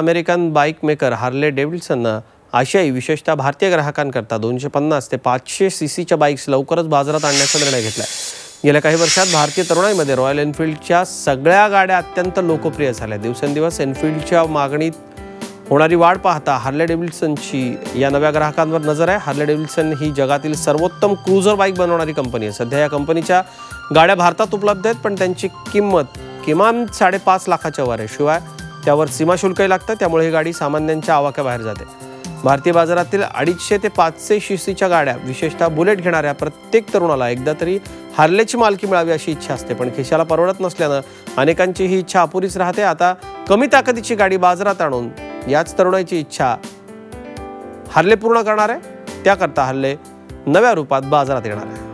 American bike maker Harley डेव्हिडसननं आशियाई विशेषतः भारतीय ग्राहकांकरता दोनशे पन्नास ते पाचशे सी सीच्या बाईक्स लवकरच बाजारात आणण्याचा निर्णय घेतला गेल्या काही वर्षात भारतीय तरुणाईमध्ये रॉयल एनफिल्डच्या सगळ्या गाड्या अत्यंत लोकप्रिय झाल्या. दिवसेंदिवस एनफिल्डच्या मागणीत होणारी वाढ पाहता हार्ले डेव्हिडसनची या नव्या ग्राहकांवर नजर आहे. हार्ले डेव्हिडसन ही जगातील सर्वोत्तम क्रुझर बाईक बनवणारी कंपनी आहे. सध्या या कंपनीच्या गाड्या भारतात उपलब्ध आहेत पण त्यांची किंमत किमान साडेपाच लाखाच्या वर आहे शिवाय त्यावर सीमाशुल्कही लागतं त्यामुळे ही गाडी सामान्यांच्या आवाक्याबाहेर जाते. भारतीय बाजारातील अडीचशे ते पाचशे शिस्तीच्या गाड्या विशेषतः बुलेट घेणाऱ्या प्रत्येक तरुणाला एकदा तरी हार्लेची मालकी मिळावी अशी इच्छा असते. पण खिशाला परवडत नसल्यानं अनेकांची ही इच्छा अपुरीच राहते. आता कमी ताकदीची गाडी बाजारात आणून याच तरुणाची इच्छा हल्ले पूर्ण करणार आहे त्याकरता हल्ले नव्या रूपात बाजारात येणार आहे.